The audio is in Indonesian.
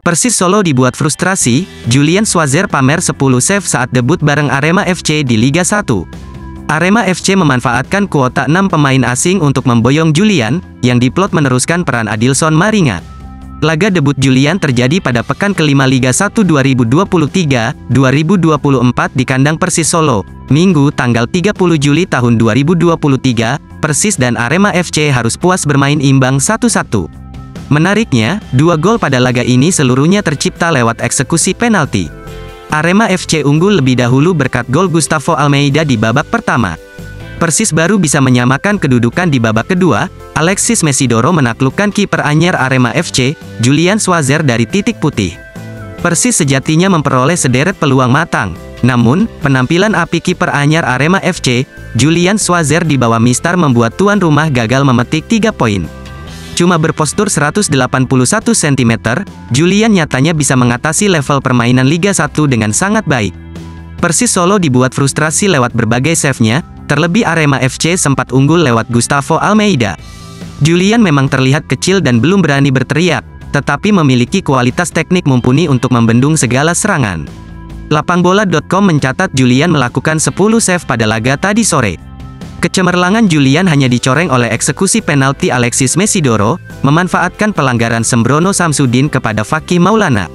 Persis Solo dibuat frustrasi, Julian Swazer pamer 10 save saat debut bareng Arema FC di Liga 1. Arema FC memanfaatkan kuota 6 pemain asing untuk memboyong Julian, yang diplot meneruskan peran Adilson Maringa. Laga debut Julian terjadi pada pekan kelima Liga 1 2023-2024 di kandang Persis Solo, Minggu tanggal 30 Juli tahun 2023, Persis dan Arema FC harus puas bermain imbang 1-1. Menariknya, dua gol pada laga ini seluruhnya tercipta lewat eksekusi penalti. Arema FC unggul lebih dahulu berkat gol Gustavo Almeida di babak pertama. Persis baru bisa menyamakan kedudukan di babak kedua, Alexis Mesidoro menaklukkan kiper anyar Arema FC, Julian Swazer dari titik putih. Persis sejatinya memperoleh sederet peluang matang. Namun, penampilan api kiper anyar Arema FC, Julian Swazer di bawah Mistar membuat tuan rumah gagal memetik 3 poin. Cuma berpostur 181 cm, Julian nyatanya bisa mengatasi level permainan Liga 1 dengan sangat baik. Persis Solo dibuat frustrasi lewat berbagai save-nya, terlebih Arema FC sempat unggul lewat Gustavo Almeida. Julian memang terlihat kecil dan belum berani berteriak, tetapi memiliki kualitas teknik mumpuni untuk membendung segala serangan. Lapangbola.com mencatat Julian melakukan 10 save pada laga tadi sore. Kecemerlangan Julian hanya dicoreng oleh eksekusi penalti Alexis Mesidoro, memanfaatkan pelanggaran Sembrono Samsudin kepada Fakih Maulana.